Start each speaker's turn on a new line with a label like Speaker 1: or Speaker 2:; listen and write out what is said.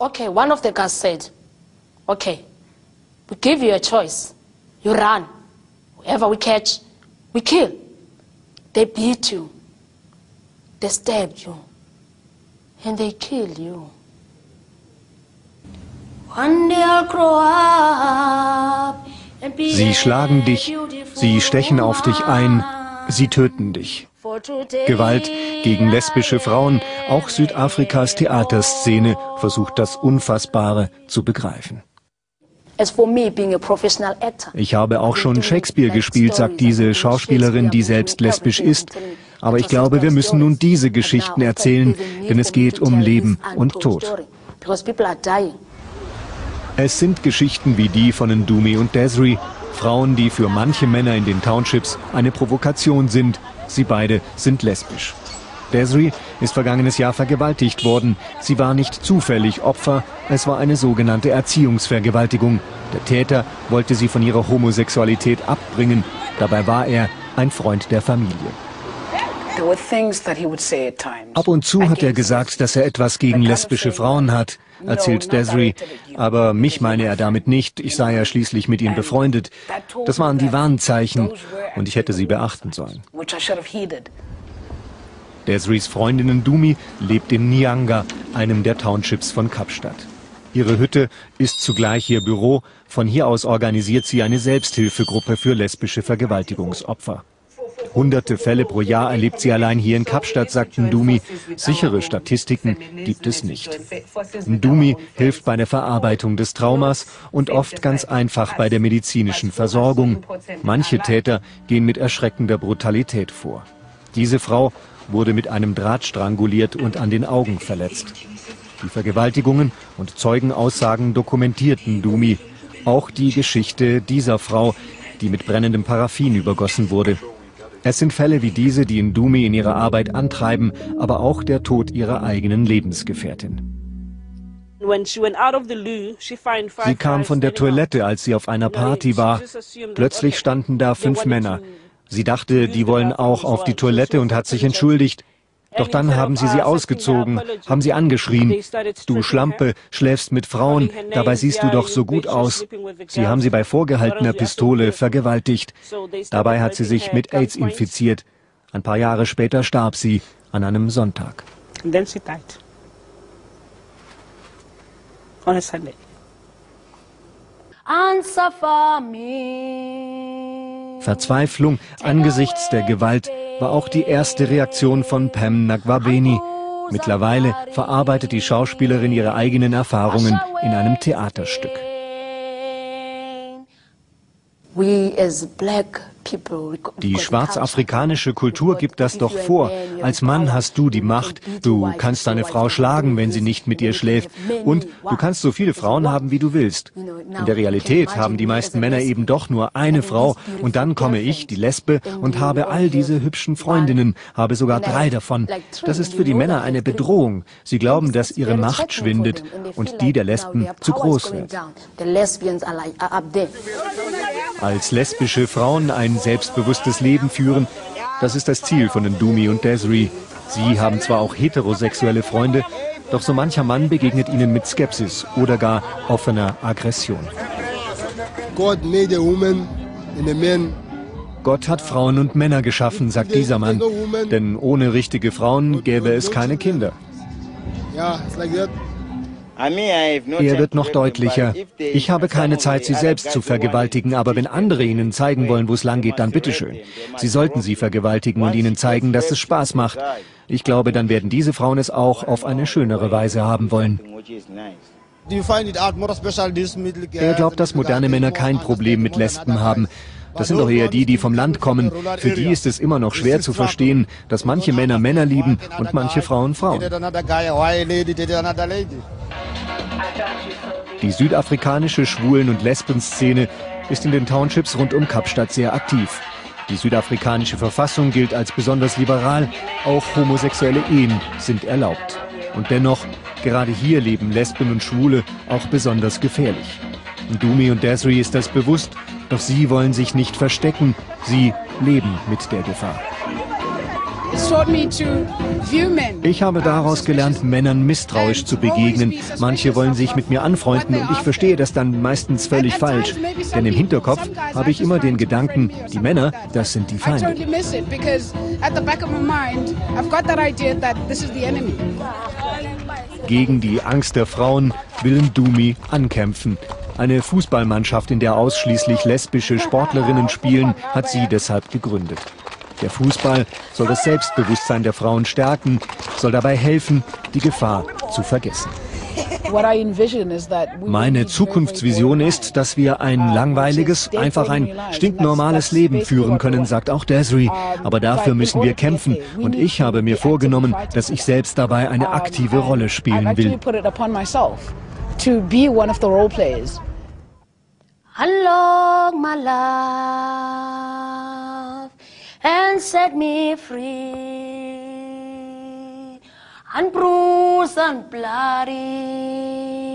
Speaker 1: Okay, one of the guys said, okay, we give you a choice. You run. Whoever we catch, we kill. They beat you. They stab you. And they kill you.
Speaker 2: Sie schlagen dich, sie stechen auf dich ein, sie töten dich. Gewalt gegen lesbische Frauen, auch Südafrikas Theaterszene versucht das Unfassbare zu begreifen. Ich habe auch schon Shakespeare gespielt, sagt diese Schauspielerin, die selbst lesbisch ist. Aber ich glaube, wir müssen nun diese Geschichten erzählen, denn es geht um Leben und Tod. Es sind Geschichten wie die von Ndumi und Desri, Frauen, die für manche Männer in den Townships eine Provokation sind. Sie beide sind lesbisch. Desri ist vergangenes Jahr vergewaltigt worden. Sie war nicht zufällig Opfer, es war eine sogenannte Erziehungsvergewaltigung. Der Täter wollte sie von ihrer Homosexualität abbringen. Dabei war er ein Freund der Familie. Ab und zu hat er gesagt, dass er etwas gegen lesbische Frauen hat, erzählt Desiree. Aber mich meine er damit nicht. Ich sei ja schließlich mit ihm befreundet. Das waren die Warnzeichen und ich hätte sie beachten sollen. Desirees Freundin Dumi lebt in Nyanga, einem der Townships von Kapstadt. Ihre Hütte ist zugleich ihr Büro. Von hier aus organisiert sie eine Selbsthilfegruppe für lesbische Vergewaltigungsopfer. Hunderte Fälle pro Jahr erlebt sie allein hier in Kapstadt, sagt Ndumi. Sichere Statistiken gibt es nicht. Ndumi hilft bei der Verarbeitung des Traumas und oft ganz einfach bei der medizinischen Versorgung. Manche Täter gehen mit erschreckender Brutalität vor. Diese Frau wurde mit einem Draht stranguliert und an den Augen verletzt. Die Vergewaltigungen und Zeugenaussagen dokumentierten Dumi. Auch die Geschichte dieser Frau, die mit brennendem Paraffin übergossen wurde. Es sind Fälle wie diese, die Ndumi in ihrer Arbeit antreiben, aber auch der Tod ihrer eigenen Lebensgefährtin. Sie kam von der Toilette, als sie auf einer Party war. Plötzlich standen da fünf Männer. Sie dachte, die wollen auch auf die Toilette und hat sich entschuldigt. Doch dann haben sie sie ausgezogen, haben sie angeschrien. Du Schlampe, schläfst mit Frauen, dabei siehst du doch so gut aus. Sie haben sie bei vorgehaltener Pistole vergewaltigt. Dabei hat sie sich mit AIDS infiziert. Ein paar Jahre später starb sie an einem Sonntag. On a Sunday. Verzweiflung angesichts der Gewalt war auch die erste Reaktion von Pam Nagwabeni. Mittlerweile verarbeitet die Schauspielerin ihre eigenen Erfahrungen in einem Theaterstück. Die schwarzafrikanische Kultur gibt das doch vor. Als Mann hast du die Macht. Du kannst deine Frau schlagen, wenn sie nicht mit dir schläft. Und du kannst so viele Frauen haben, wie du willst. In der Realität haben die meisten Männer eben doch nur eine Frau. Und dann komme ich, die Lesbe, und habe all diese hübschen Freundinnen, habe sogar drei davon. Das ist für die Männer eine Bedrohung. Sie glauben, dass ihre Macht schwindet und die der Lesben zu groß wird. Als lesbische Frauen ein selbstbewusstes Leben führen, das ist das Ziel von Ndumi und Desiree. Sie haben zwar auch heterosexuelle Freunde, doch so mancher Mann begegnet ihnen mit Skepsis oder gar offener Aggression. Gott hat Frauen und Männer geschaffen, sagt dieser Mann. Denn ohne richtige Frauen gäbe es keine Kinder. Er wird noch deutlicher. Ich habe keine Zeit, sie selbst zu vergewaltigen, aber wenn andere ihnen zeigen wollen, wo es lang geht, dann bitteschön. Sie sollten sie vergewaltigen und ihnen zeigen, dass es Spaß macht. Ich glaube, dann werden diese Frauen es auch auf eine schönere Weise haben wollen. Er glaubt, dass moderne Männer kein Problem mit Lesben haben. Das sind doch eher die, die vom Land kommen. Für die ist es immer noch schwer zu verstehen, dass manche Männer Männer lieben und manche Frauen Frauen. Die südafrikanische Schwulen- und Lesbenszene ist in den Townships rund um Kapstadt sehr aktiv. Die südafrikanische Verfassung gilt als besonders liberal, auch homosexuelle Ehen sind erlaubt. Und dennoch, gerade hier leben Lesben und Schwule auch besonders gefährlich. Dumi und Desiree ist das bewusst, doch sie wollen sich nicht verstecken, sie leben mit der Gefahr. Ich habe daraus gelernt, Männern misstrauisch zu begegnen. Manche wollen sich mit mir anfreunden und ich verstehe das dann meistens völlig falsch. Denn im Hinterkopf habe ich immer den Gedanken, die Männer, das sind die Feinde. Gegen die Angst der Frauen will Ndumi ankämpfen. Eine Fußballmannschaft, in der ausschließlich lesbische Sportlerinnen spielen, hat sie deshalb gegründet. Der Fußball soll das Selbstbewusstsein der Frauen stärken, soll dabei helfen, die Gefahr zu vergessen. Meine Zukunftsvision ist, dass wir ein langweiliges, einfach ein stinknormales Leben führen können, sagt auch Desiree. Aber dafür müssen wir kämpfen. Und ich habe mir vorgenommen, dass ich selbst dabei eine aktive Rolle spielen will
Speaker 1: my love set me free, and unbruised and bloody.